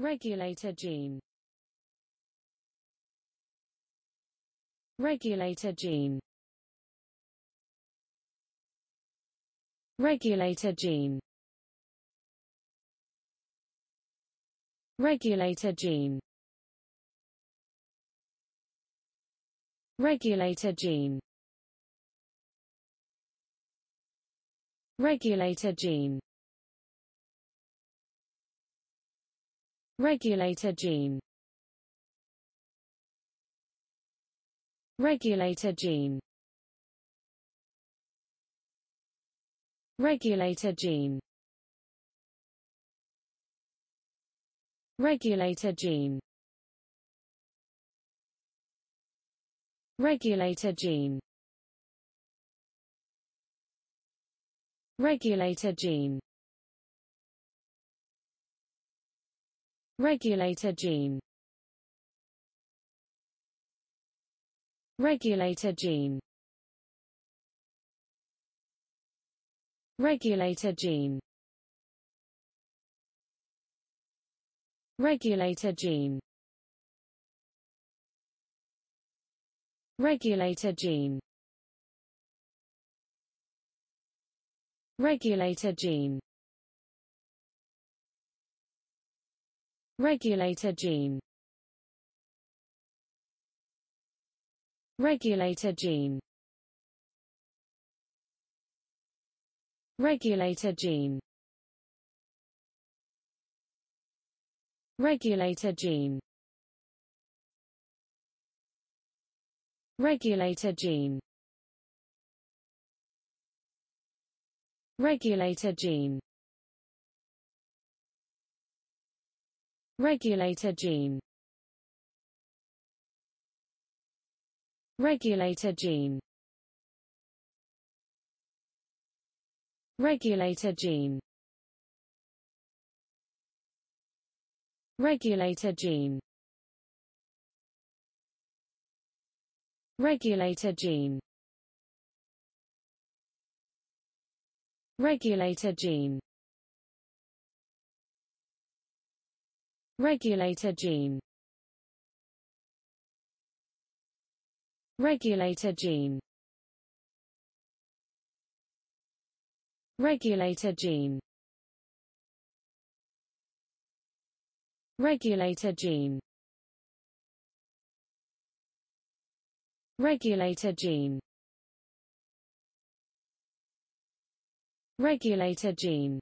regulator gene. Regulator gene. Regulator gene. Regulator gene. Regulator gene. Regulator gene regulator gene. Regulator gene. Regulator gene. Regulator gene. Regulator gene. Regulator gene regulator gene. Regulator gene. Regulator gene. Regulator gene. Regulator gene. Regulator gene regulator gene. Regulator gene. Regulator gene. Regulator gene. Regulator gene. Regulator gene regulator gene. Regulator gene. Regulator gene. Regulator gene. Regulator gene. Regulator gene regulator gene. Regulator gene. Regulator gene. Regulator gene. Regulator gene. Regulator gene